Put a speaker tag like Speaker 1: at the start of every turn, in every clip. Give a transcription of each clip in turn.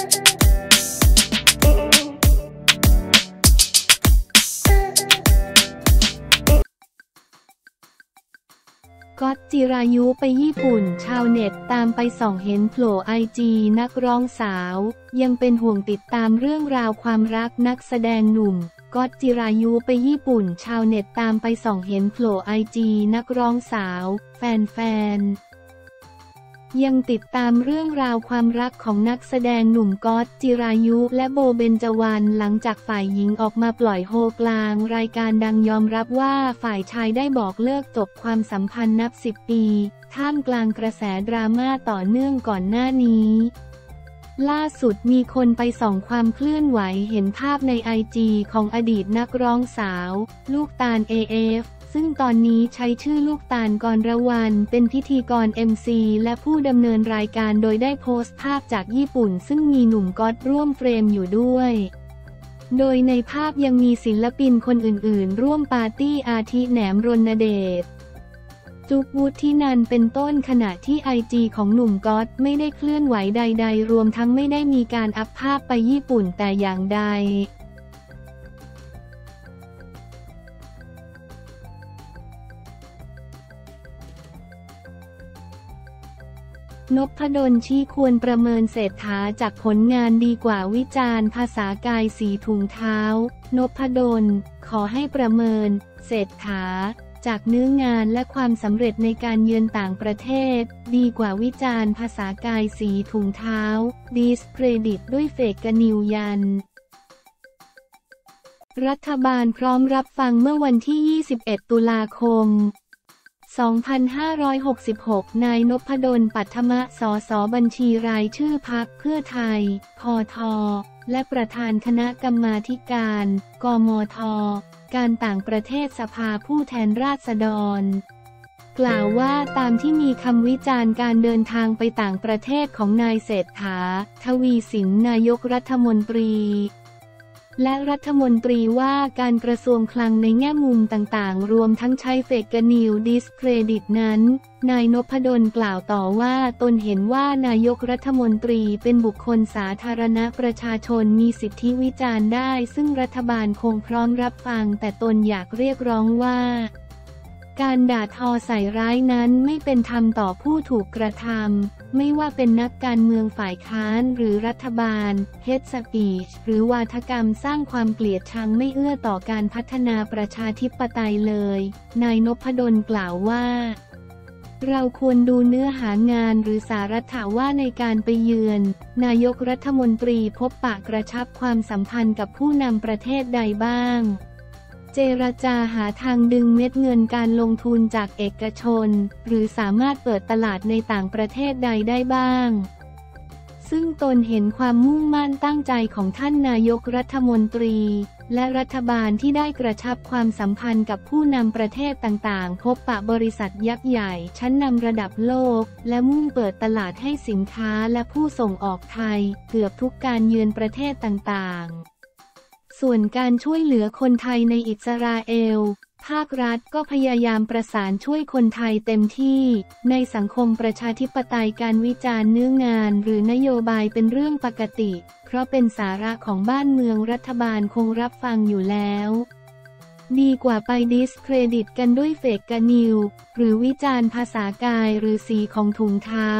Speaker 1: ก๊อตจิรายุไปญี่ปุ่น ชาวเน็ตตามไปส่องเห็นโผล่ไอจีนักร้องสาว ยังเป็นห่วงติดตามเรื่องราวความรักนักแสดงหนุ่มก๊อตจิรายุไปญี่ปุ่น ชาวเน็ตตามไปส่องเห็นโผล่ไอจีนักร้องสาว แฟนๆ ยังติดตามเรื่องราวความรักของนักแสดงหนุ่มก๊อตจิรายุ และโบเบนจวรรณหลังจากฝ่ายหญิงออกมาปล่อยโฮกลาง รายการดังยอมรับว่าฝ่ายชายได้บอกเลิกจบความสัมพันธ์นับสิบปี ท่ามกลางกระแสดราม่าต่อเนื่องก่อนหน้านี้ ล่าสุดมีคนไปส่องความเคลื่อนไหวเห็นภาพในไอจีของอดีตนักร้องสาว ลูกตาล AF ซึ่งตอนนี้ใช้ชื่อลูกตาลกรระวัน เป็นพิธีกร MC และผู้ดำเนินรายการโดยได้โพสต์ภาพจากญี่ปุ่น ซึ่งมีหนุ่มก๊อตร่วมเฟรมอยู่ด้วย โดยในภาพยังมีศิลปินคนอื่นๆ ร่วมปาร์ตี้อาทิแหนมรณเดช จุกวุฒินันเป็นต้นขณะที่ไอจีของหนุ่มก๊อตไม่ได้เคลื่อนไหวใด ๆ รวมทั้งไม่ได้มีการอัพภาพไปญี่ปุ่นแต่อย่างใดนพดลชี้ควรประเมินเศรษฐาจากผลงานดีกว่าวิจารณ์ภาษากายสีถุงเท้านพดล ขอให้ประเมิน เศรษฐา จากเนื้องานและความสำเร็จในการเยือนต่างประเทศ ดีกว่าวิจารณ์ภาษากายสีถุงเท้า ดิสเครดิตด้วยเฟกกนิวยัน รัฐบาลพร้อมรับฟังเมื่อวันที่ 21 ตุลาคม2566 นายนพดล ปัทมะ สส บัญชีรายชื่อพักเพื่อไทยพอทอและประธานคณะกรรมาการ กมท การต่างประเทศสภาผู้แทนราษฎร กล่าวว่าตามที่มีคำวิจารณ์การเดินทางไปต่างประเทศของนายเศรษฐา ทวีสินนายกรัฐมนตรี และรัฐมนตรีว่าการกระทรวงคลังในแง่มุมต่างๆ รวมทั้งใช้เฟกกนิวดิสเครดิตนั้น นายนพดลกล่าวต่อว่าตนเห็นว่านายกรัฐมนตรีเป็นบุคคลสาธารณะประชาชนมีสิทธิวิจารณ์ได้ ซึ่งรัฐบาลคงพร้อมรับฟัง แต่ตนอยากเรียกร้องว่าการด่าทอใส่ร้ายนั้นไม่เป็นธรรมต่อผู้ถูกกระทำ ไม่ว่าเป็นนักการเมืองฝ่ายค้านหรือรัฐบาลเฮดสปีชหรือวาทกรรมสร้างความเกลียดชังไม่เอื้อต่อการพัฒนาประชาธิปไตยเลย นายนพดลกล่าวว่า เราควรดูเนื้อหางานหรือสาระถาว่าในการไปเยือน นายกรัฐมนตรีพบปะกระชับความสัมพันธ์กับผู้นำประเทศใดบ้าง เจรจาหาทางดึงเม็ดเงินการลงทุนจากเอกชน หรือสามารถเปิดตลาดในต่างประเทศใดได้บ้าง ซึ่งตนเห็นความมุ่งมั่นตั้งใจของท่านนายกรัฐมนตรี และรัฐบาลที่ได้กระชับความสัมพันธ์กับผู้นำประเทศต่างๆ พบปะบริษัทยักษ์ใหญ่ ชั้นนำระดับโลก และมุ่งเปิดตลาดให้สินค้าและผู้ส่งออกไทย เกือบทุกการเยือนประเทศต่างๆ ส่วนการช่วยเหลือคนไทยในอิสราเอล ภาครัฐก็พยายามประสานช่วยคนไทยเต็มที่ ในสังคมประชาธิปไตยการวิจารณ์เนื้องานหรือนโยบายเป็นเรื่องปกติ เพราะเป็นสาระของบ้านเมืองรัฐบาลคงรับฟังอยู่แล้วดีกว่าไปดิสเครดิตกันด้วยเฟกกนิว หรือวิจารณ์ภาษากายหรือสีของถุงเท้า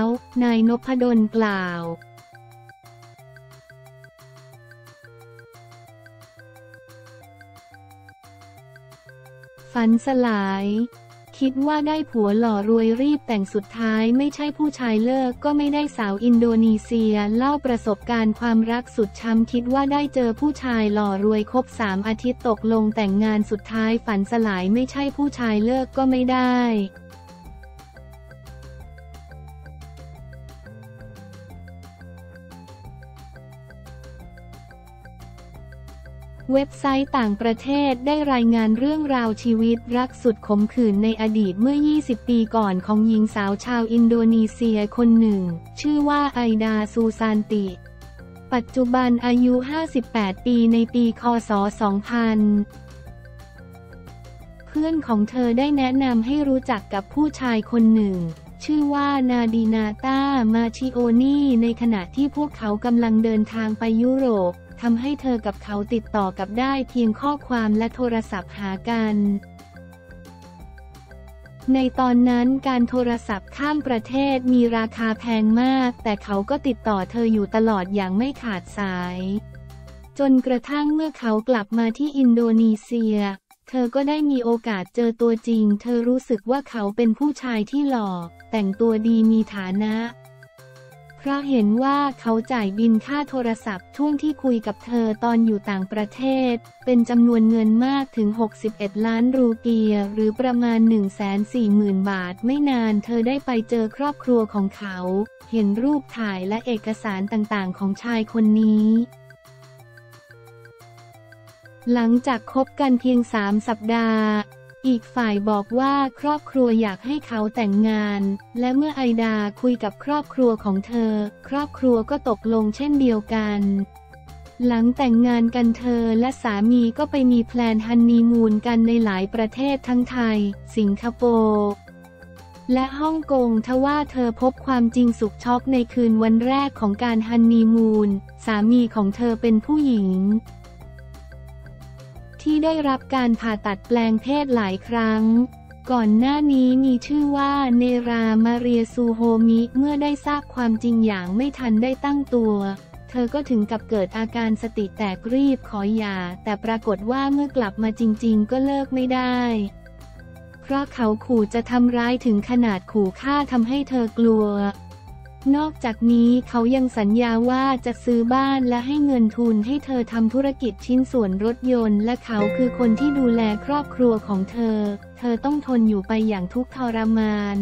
Speaker 1: นายนพดลกล่าว ฝันสลาย คิดว่าได้ผัวหล่อรวยรีบแต่งสุดท้ายไม่ใช่ผู้ชายเลิกก็ไม่ได้สาวอินโดนีเซียเล่าประสบการณ์ความรักสุดช้ำคิดว่าได้เจอผู้ชายหล่อรวยครบสามอาทิตย์ตกลงแต่งงานสุดท้ายฝันสลายไม่ใช่ผู้ชายเลิกก็ไม่ได้ เว็บไซต์ต่างประเทศได้รายงานเรื่องราวชีวิตรักสุดขมขื่นในอดีตเมื่อ 20 ปีก่อนของหญิงสาวชาวอินโดนีเซียคนหนึ่ง ชื่อว่าไอดาซูซานติ ปัจจุบันอายุ 58 ปีในปีคศ 2000 เพื่อนของเธอได้แนะนำให้รู้จักกับผู้ชายคนหนึ่งชื่อว่านาดีนาตามาชิโอนีในขณะที่พวกเขากำลังเดินทางไปยุโรป ทำให้เธอกับเขาติดต่อกับได้เพียงข้อความและโทรศัพท์หากัน ในตอนนั้นการโทรศัพท์ข้ามประเทศมีราคาแพงมาก แต่เขาก็ติดต่อเธออยู่ตลอดอย่างไม่ขาดสาย จนกระทั่งเมื่อเขากลับมาที่อินโดนีเซีย เธอก็ได้มีโอกาสเจอตัวจริง เธอรู้สึกว่าเขาเป็นผู้ชายที่หล่อแต่งตัวดีมีฐานะ เพราะเห็นว่าเขาจ่ายบินค่าโทรศัพท์ช่งที่คุยกับเธอตอนอยู่ต่างประเทศ เป็นจำนวนเงินมากถึง 61 ล้านรูเปีย หรือประมาณ 140,000 บาท ไม่นานเธอได้ไปเจอครอบครัวของเขา เห็นรูปถ่ายและเอกสารต่างๆ ของชายคนนี้หลังจากคบกันเพียงสามสัปดาห์ อีกฝ่ายบอกว่าครอบครัวอยากให้เขาแต่งงาน และเมื่อไอดาคุยกับครอบครัวของเธอ ครอบครัวก็ตกลงเช่นเดียวกัน หลังแต่งงานกันเธอและสามีก็ไปมีแพลนฮันนีมูนกันในหลายประเทศทั้งไทย สิงคโปร์และฮ่องกงทว่าเธอพบความจริงสุขช็อกในคืนวันแรกของการฮันนีมูน สามีของเธอเป็นผู้หญิง ที่ได้รับการผ่าตัดแปลงเพศหลายครั้ง ก่อนหน้านี้มีชื่อว่าเนรามาเรียซูโฮมิเมื่อได้ทราบความจริงอย่างไม่ทันได้ตั้งตัว เธอก็ถึงกับเกิดอาการสติแตกรีบขอหย่าแต่ปรากฏว่าเมื่อกลับมาจริงๆ ก็เลิกไม่ได้เพราะเขาขู่จะทำร้ายถึงขนาดขู่ฆ่าทำให้เธอกลัว นอกจากนี้เขายังสัญญาว่าจะซื้อบ้านและให้เงินทุนให้เธอทำธุรกิจชิ้นส่วนรถยนต์ และเขาคือคนที่ดูแลครอบครัวของเธอ เธอต้องทนอยู่ไปอย่างทุกข์ทรมาน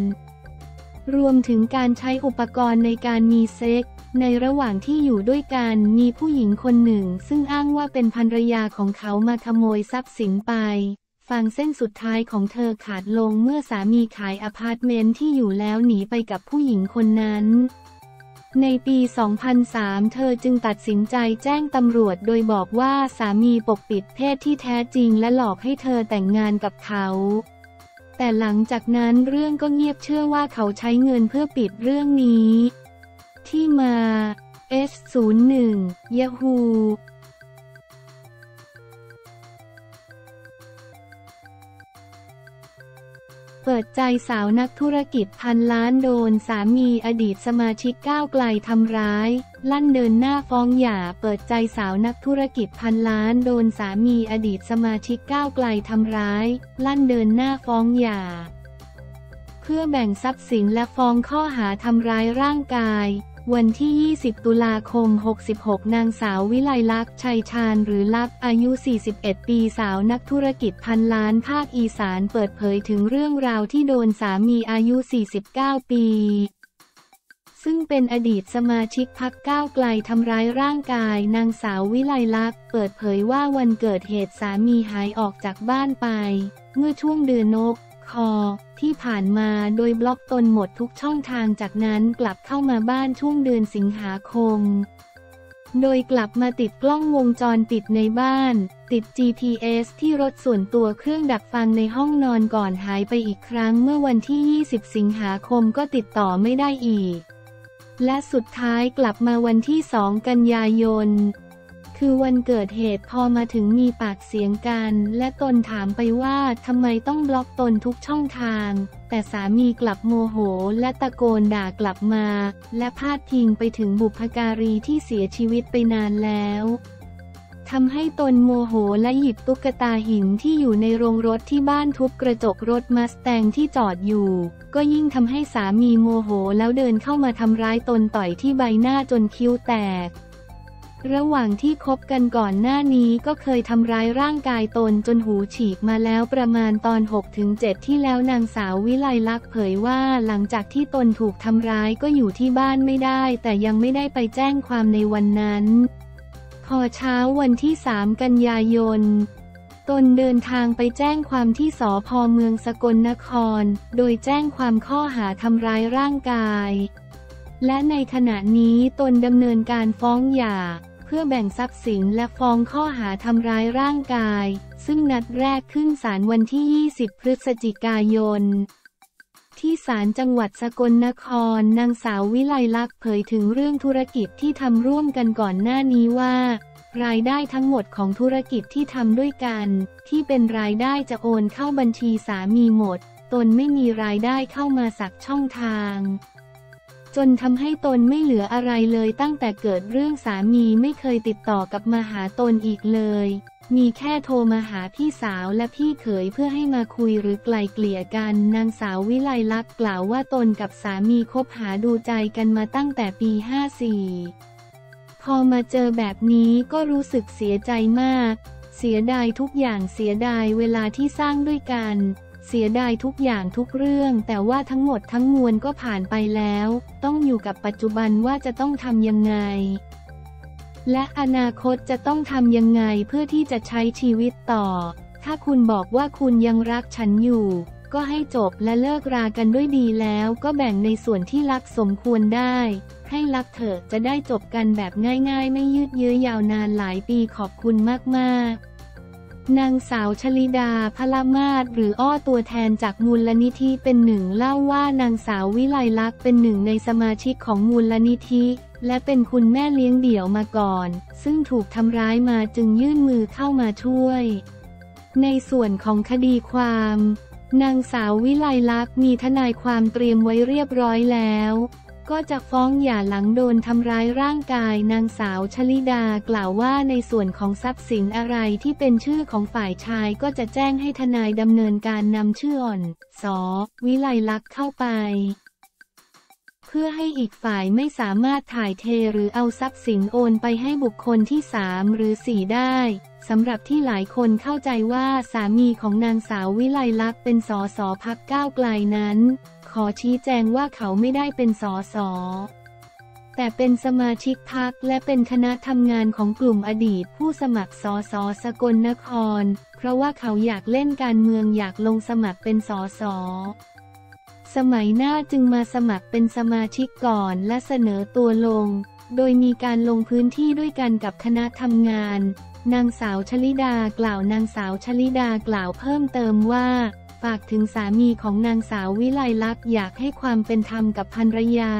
Speaker 1: รวมถึงการใช้อุปกรณ์ในการมีเซ็กซ์ในระหว่างที่อยู่ด้วยกันมีผู้หญิงคนหนึ่ง ซึ่งอ้างว่าเป็นภรรยาของเขามาขโมยทรัพย์สินไป ฟางเส้นสุดท้ายของเธอขาดลงเมื่อสามีขายอพาร์ตเมนต์ที่อยู่แล้วหนีไปกับผู้หญิงคนนั้น ในปี 2003 เธอจึงตัดสินใจแจ้งตำรวจโดยบอกว่าสามีปกปิดเพศที่แท้จริงและหลอกให้เธอแต่งงานกับเขาแต่หลังจากนั้นเรื่องก็เงียบเชื่อว่าเขาใช้เงินเพื่อปิดเรื่องนี้ ที่มา S01 Yahoo เปิดใจสาวนักธุรกิจพันล้านโดนสามีอดีตสมาชิกก้าวไกลทำร้าย ลั่นเดินหน้าฟ้องหย่า เปิดใจสาวนักธุรกิจพันล้านโดนสามีอดีตสมาชิกก้าวไกลทำร้าย ลั่นเดินหน้าฟ้องหย่า เพื่อแบ่งทรัพย์สินและฟ้องข้อหาทำร้ายร่างกาย วันที่ 20 ตุลาคม 66 นางสาววิไลลักษณ์ชัยชาญหรือลักษ์อายุ 41 ปีสาวนักธุรกิจพันล้านภาคอีสานเปิดเผยถึงเรื่องราวที่โดนสามีอายุ 49 ปี ซึ่งเป็นอดีตสมาชิกพักก้าวไกลทำร้ายร่างกาย นางสาววิไลลักษณ์เปิดเผยว่าวันเกิดเหตุสามีหายออกจากบ้านไป เมื่อช่วงเดือนนก คอ ที่ผ่านมาโดยบล็อกตนหมดทุกช่องทางจากนั้นกลับเข้ามาบ้านช่วงเดือนสิงหาคม โดยกลับมาติดกล้องวงจรปิดในบ้าน ติด GPS ที่รถส่วนตัวเครื่องดักฟังในห้องนอนก่อนหายไปอีกครั้งเมื่อวันที่ 20 สิงหาคมก็ติดต่อไม่ได้อีก และสุดท้ายกลับมาวันที่ 2 กันยายน คือวันเกิดเหตุพอมาถึงมีปากเสียงกัน และตนถามไปว่าทำไมต้องบล็อกตนทุกช่องทาง แต่สามีกลับโมโหและตะโกนด่ากลับมา และพาดพิงไปถึงบุพการีที่เสียชีวิตไปนานแล้วทำให้ตนโมโหและหยิบตุ๊กตาหินที่อยู่ในโรงรถที่บ้านทุบกระจกรถมาสแตงที่จอดอยู่ ก็ยิ่งทำให้สามีโมโหแล้วเดินเข้ามาทำร้ายตนต่อยที่ใบหน้าจนคิ้วแตก ระหว่างที่คบกันก่อนหน้านี้ก็เคยทำร้ายร่างกายตนจนหูฉีกมาแล้วประมาณตอน 6-7 ที่แล้วนางสาววิไลลักษ์เผยว่าหลังจากที่ตนถูกทำร้ายก็อยู่ที่บ้านไม่ได้ แต่ยังไม่ได้ไปแจ้งความในวันนั้น พอเช้าวันที่ 3 กันยายนตนเดินทางไปแจ้งความที่สพเมืองสกลนคร โดยแจ้งความข้อหาทำร้ายร่างกาย และในขณะนี้ตนดำเนินการฟ้องหย่า พื่อแบ่งทรัพย์สินและฟ้องข้อหาทำร้ายร่างกาย ซึ่งนัดแรกขึ้นศาลวันที่ 20 พฤศจิกายน ที่ศาลจังหวัดสกลนคร นางสาววิไลลักษณ์เผยถึงเรื่องธุรกิจที่ทำร่วมกันก่อนหน้านี้ว่า รายได้ทั้งหมดของธุรกิจที่ทำด้วยกัน ที่เป็นรายได้จะโอนเข้าบัญชีสามีหมด ตนไม่มีรายได้เข้ามาสักช่องทาง จนทำให้ตนไม่เหลืออะไรเลยตั้งแต่เกิดเรื่องสามีไม่เคยติดต่อกับมาหาตนอีกเลย มีแค่โทรมาหาพี่สาวและพี่เขยเพื่อให้มาคุยหรือไกลเกลี่ยกัน นางสาววิไลลักษ์กล่าวว่าตนกับสามีคบหาดูใจกันมาตั้งแต่ปี 54 พอมาเจอแบบนี้ก็รู้สึกเสียใจมาก เสียดายทุกอย่างเสียดายเวลาที่สร้างด้วยกัน เสียดายทุกอย่างทุกเรื่อง แต่ว่าทั้งหมดทั้งมวลก็ผ่านไปแล้ว ต้องอยู่กับปัจจุบันว่าจะต้องทำยังไง และอนาคตจะต้องทำยังไงเพื่อที่จะใช้ชีวิตต่อ ถ้าคุณบอกว่าคุณยังรักฉันอยู่ ก็ให้จบและเลิกรากันด้วยดีแล้ว ก็แบ่งในส่วนที่รักสมควรได้ ให้รักเถอะจะได้จบกันแบบง่าย ๆ ไม่ยืดเยื้อยาวนานหลายปีขอบคุณมากๆ นางสาวชลิดาพลมาศหรืออ้อตัวแทนจากมูลนิธิเป็นหนึ่งเล่าว่านางสาววิไลลักษณ์เป็นหนึ่งในสมาชิกของมูลนิธิ และเป็นคุณแม่เลี้ยงเดี่ยวมาก่อน ซึ่งถูกทำร้ายมาจึงยื่นมือเข้ามาช่วย ในส่วนของคดีความ นางสาววิไลลักษณ์มีทนายความเตรียมไว้เรียบร้อยแล้ว ก็จะฟ้องหย่าหลังโดนทำร้ายร่างกายนางสาวชลิดากล่าวว่าในส่วนของทรัพย์สินอะไรที่เป็นชื่อของฝ่ายชายก็จะแจ้งให้ทนายดำเนินการนำชื่ออ่อน สอ วิไลลักษ์เข้าไป เพื่อให้อีกฝ่ายไม่สามารถถ่ายเทหรือเอาทรัพย์สินโอนไปให้บุคคลที่สามหรือสี่ได้สำหรับที่หลายคนเข้าใจว่าสามีของนางสาววิไลลักษ์เป็นสอสอพักก้าวไกลนั้น ขอชี้แจงว่าเขาไม่ได้เป็นสอสอแต่เป็นสมาชิกพักและเป็นคณะทำงานของกลุ่มอดีตผู้สมัครสอสอสกลนคร เพราะว่าเขาอยากเล่นการเมืองอยากลงสมัครเป็นสอสอสมัยหน้าจึงมาสมัครเป็นสมาชิกก่อนและเสนอตัวลง โดยมีการลงพื้นที่ด้วยกันกับคณะทำงาน นางสาวชลิดากล่าวนางสาวชลิดากล่าวเพิ่มเติมว่า ฝากถึงสามีของนางสาววิไลลักษณ์อยากให้ความเป็นธรรมกับภรรยา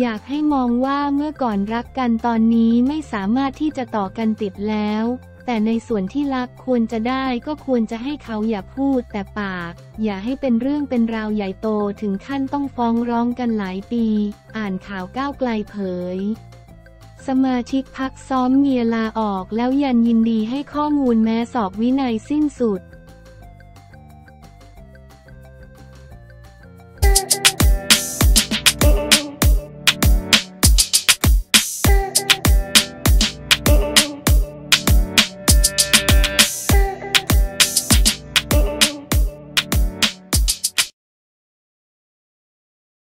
Speaker 1: อยากให้มองว่าเมื่อก่อนรักกันตอนนี้ไม่สามารถที่จะต่อกันติดแล้ว แต่ในส่วนที่รักควรจะได้ก็ควรจะให้เขาอย่าพูดแต่ปาก อย่าให้เป็นเรื่องเป็นราวใหญ่โตถึงขั้นต้องฟ้องร้องกันหลายปี อ่านข่าวก้าวไกลเผยสมาชิกพักซ้อมเมียลาออกแล้วยันยินดีให้ข้อมูลแม้สอบวินัยสิ้นสุด